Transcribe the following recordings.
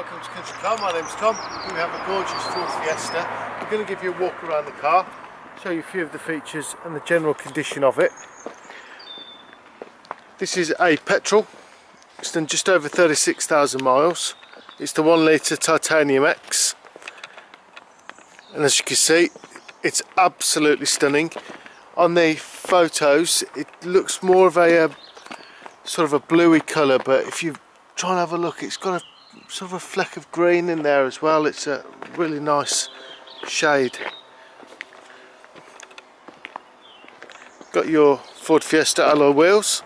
Welcome to Country Car, my name's Tom. We have a gorgeous Ford Fiesta. We're going to give you a walk around the car, show you a few of the features and the general condition of it. This is a petrol, it's done just over 36,000 miles. It's the 1 litre Titanium X. And as you can see, it's absolutely stunning. On the photos, it looks more of a uh, sort of a bluey colour, but if you try and have a look, it's got a sort of a fleck of green in there as well. It's a really nice shade. Got your Ford Fiesta alloy wheels.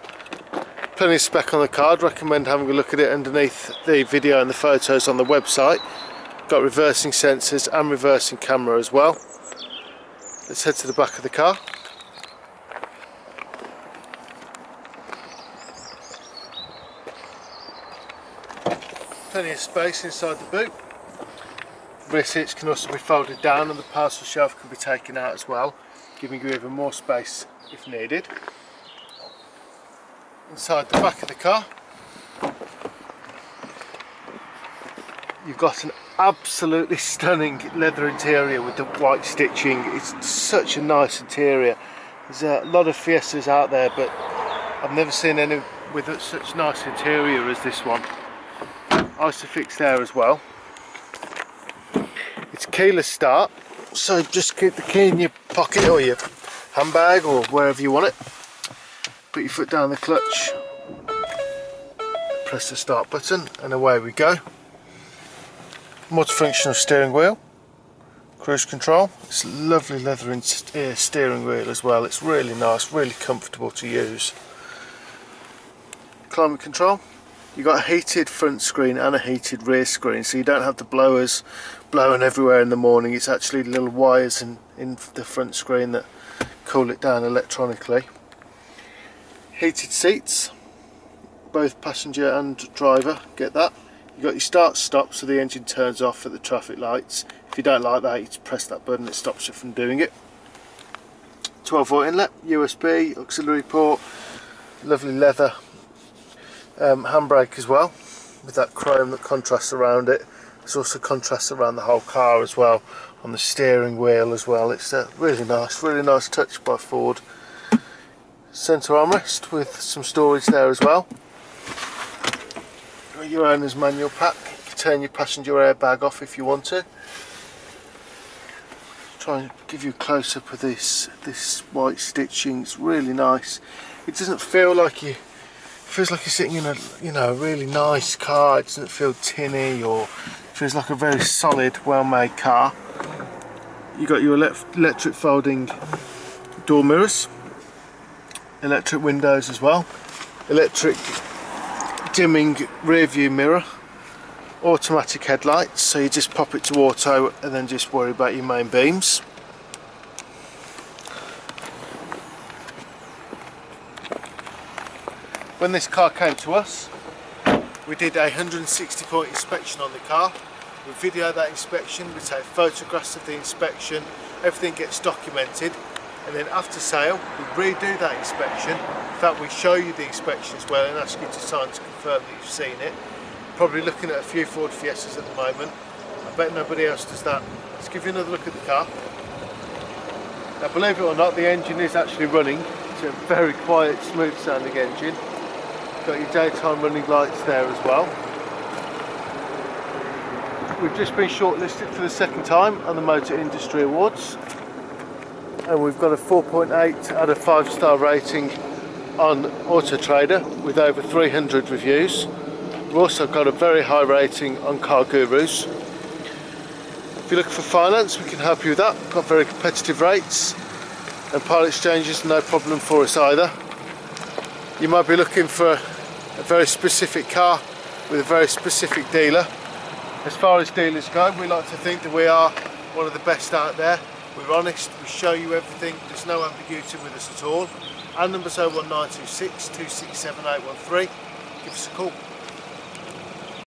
Plenty of spec on the card. Recommend having a look at it underneath the video and the photos on the website. Got reversing sensors and reversing camera as well. Let's head to the back of the car plenty of space inside the boot. Rear seats can also be folded down and the parcel shelf can be taken out as well, giving you even more space if needed. Inside the back of the car, you've got an absolutely stunning leather interior with the white stitching. It's such a nice interior. There's a lot of Fiestas out there, but I've never seen any with such nice interior as this one. Isofix there as well. It's keyless start, so just keep the key in your pocket or your handbag or wherever you want it. Put your foot down the clutch, press the start button and away we go. Multifunctional steering wheel, cruise control. It's lovely leather in uh, steering wheel as well. It's really nice, really comfortable to use. Climate control, You've got a heated front screen and a heated rear screen so you don't have the blowers blowing everywhere in the morning. It's actually little wires in, in the front screen that cool it down electronically. Heated seats. Both passenger and driver get that. You've got your start stop so the engine turns off at the traffic lights. If you don't like that you just press that button it stops you from doing it. 12 volt inlet USB auxiliary port lovely leather um, handbrake as well with that chrome that contrasts around it. There's also contrasts around the whole car as well on the steering wheel as well. It's a really nice really nice touch by Ford. Centre armrest with some storage there as well. Your owner's manual pack. You can turn your passenger airbag off if you want to. Try and give you a close-up of this this white stitching. It's really nice. It doesn't feel like you feels like you're sitting in a you know really nice car. It doesn't feel tinny or feels like a very solid well-made car. You got your electric folding door mirrors electric windows as well electric dimming rear view mirror automatic headlights so you just pop it to auto and then just worry about your main beams When this car came to us, we did a 160 point inspection on the car. We video that inspection, we take photographs of the inspection, everything gets documented and then after sale we redo that inspection. In fact we show you the inspection as well and ask you to sign to confirm that you've seen it. Probably looking at a few Ford Fiestas at the moment. I bet nobody else does that. Let's give you another look at the car. Now believe it or not the engine is actually running. It's a very quiet smooth sounding engine. Got your daytime running lights there as well. We've just been shortlisted for the second time on the Motor Industry Awards and we've got a 4.8 out of 5 star rating on Auto Trader with over 300 reviews. We've also got a very high rating on Car Gurus. If you're looking for finance, we can help you with that. Got very competitive rates and part exchanges no problem for us either. You might be looking for a very specific car with a very specific dealer. As far as dealers go, we like to think that we are one of the best out there. We're honest, we show you everything, there's no ambiguity with us at all. Our number's 01926 267813. Give us a call.